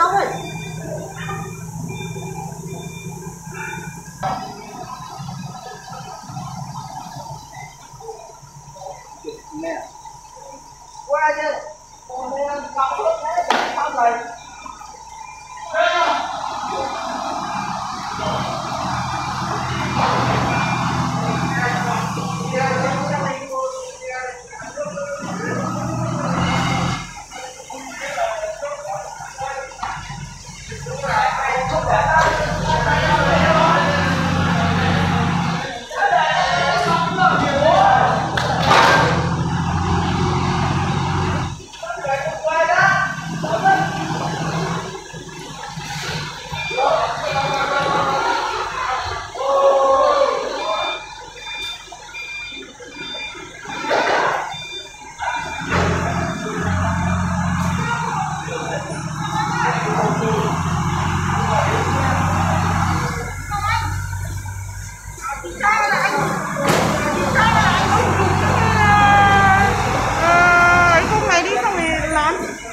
啥味？没有。我那天，那天刚做菜，啥味？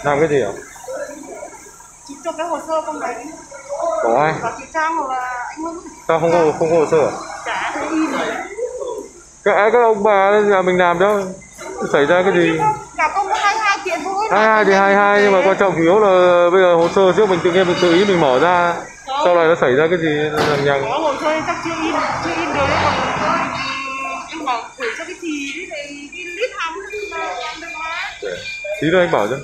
Làm cái gì ạ? Chị cho cái hồ sơ này đi có ai? Và chị trang hoặc là anh Hưng sao không có không có hồ sơ à? in các à, các ông bà nhà mình làm đó xảy ra cái gì? Cả công có hai hai chuyện thôi. Hai hai thì hai hai nhưng mà quan trọng chủ yếu là bây giờ hồ sơ trước mình tự nhiên mình tự ý mình mở ra. Sau này nó xảy ra cái gì lằng nhằng có hồ sơ chắc chưa in chưa in được. Đấy còn anh bảo gửi cho cái thì đấy thì cái hàng là làm được mà. Tí nữa anh bảo cho